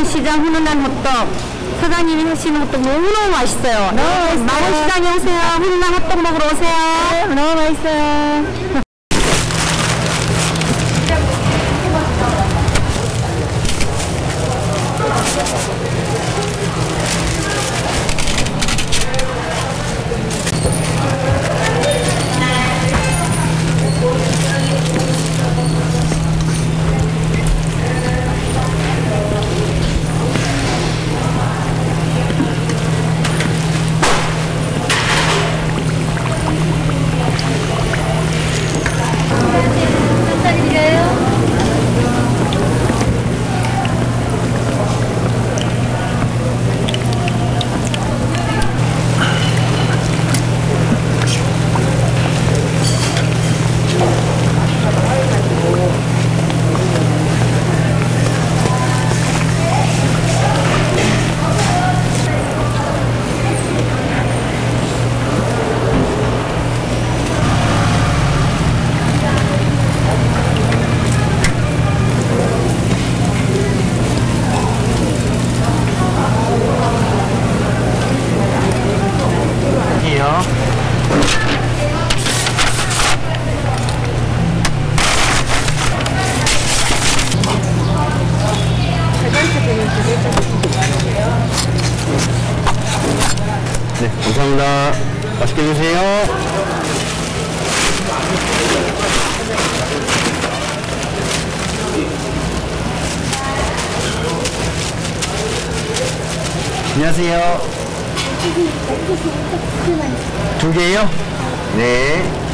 망원시장 훈훈한 호떡 사장님이 하시는 호떡 너무너무 맛있어요. 맛있어요. 망원시장에 오세요. 훈훈한 호떡 먹으러 오세요. 너무 맛있어요. 감사합니다. 맛있게 드세요. 안녕하세요. 두 개요? 네.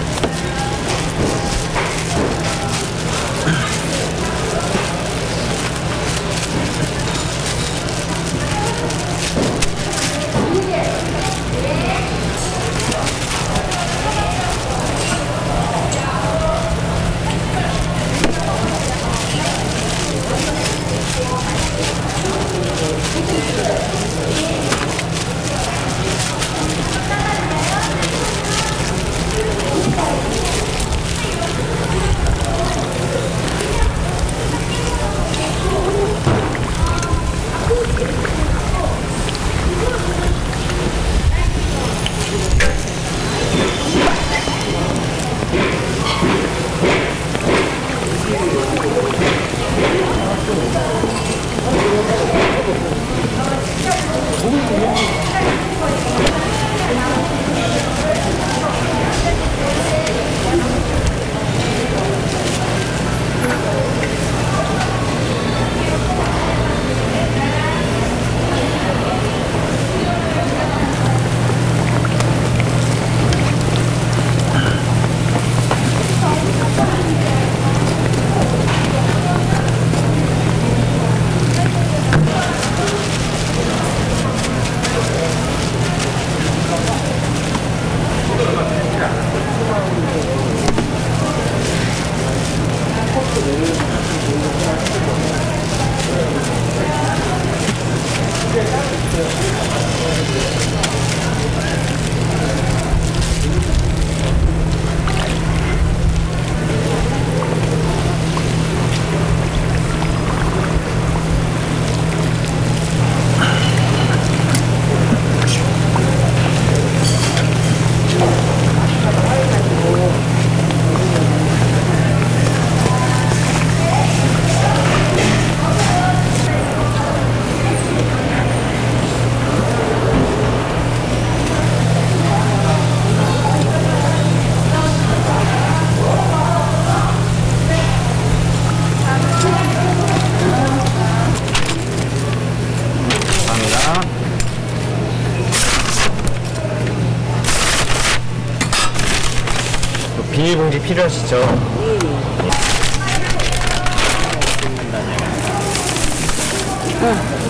필요하시죠?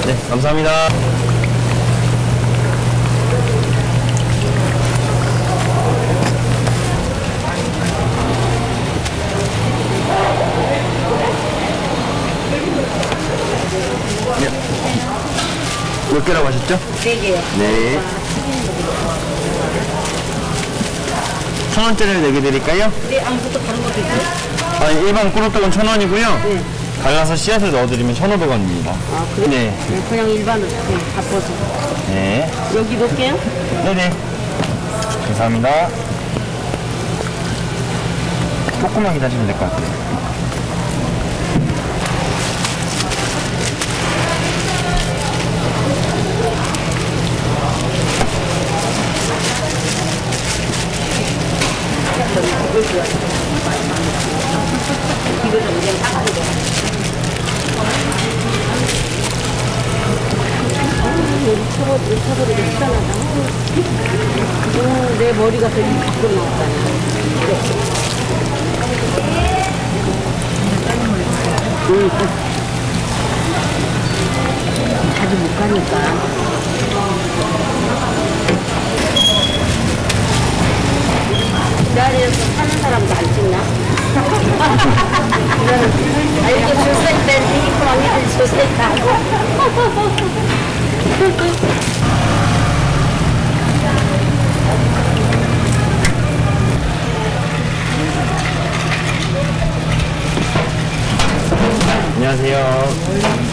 네, 감사합니다. 네. 몇 개라고 하셨죠? 네 개요. 네. 천 원짜리를 내게 드릴까요? 네, 아무것도 다른 것도 있어요. 아, 일반 꼬르떡은 천 원이고요. 네. 갈라서 씨앗을 넣어드리면 1,500원입니다. 아, 그래? 네. 네, 그냥 일반으로 그냥 바꿔서. 네. 여기 놓을게요. 네네. 감사합니다. 조금만 기다리시면 될 것 같아요. 오, 내 머리가 되게 밖으로 나왔잖아. 응. 자주 못 가니까. 기다려서 사는 사람도 안 찍나? 아, 이렇게 줄서 때 이거 언니들 줄서 있다고. 안녕하세요.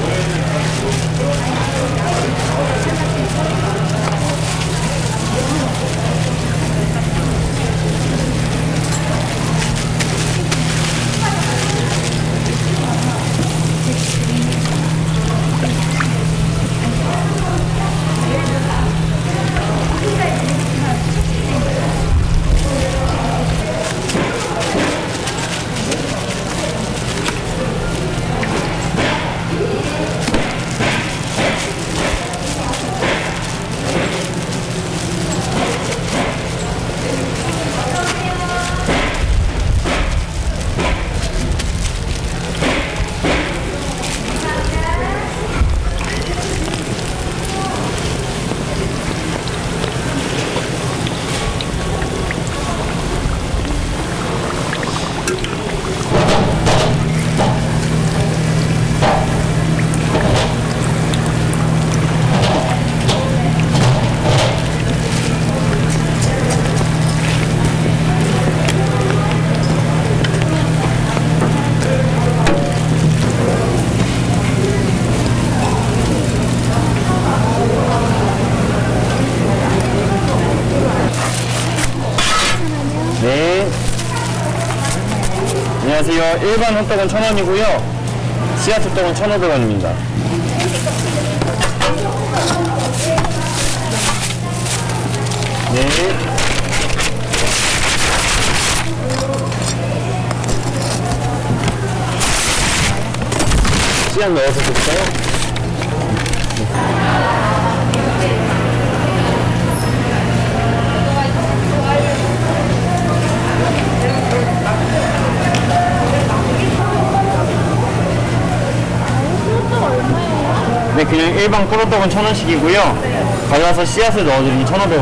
안녕하세요. 일반 호떡은 1,000원이고요. 씨앗 호떡은 1,500원입니다. 네. 씨앗 넣어서 드릴까요? 일반 꼬로떡은 1,000원씩이고요. 갈라서 씨앗을 넣어드리면 1,500원.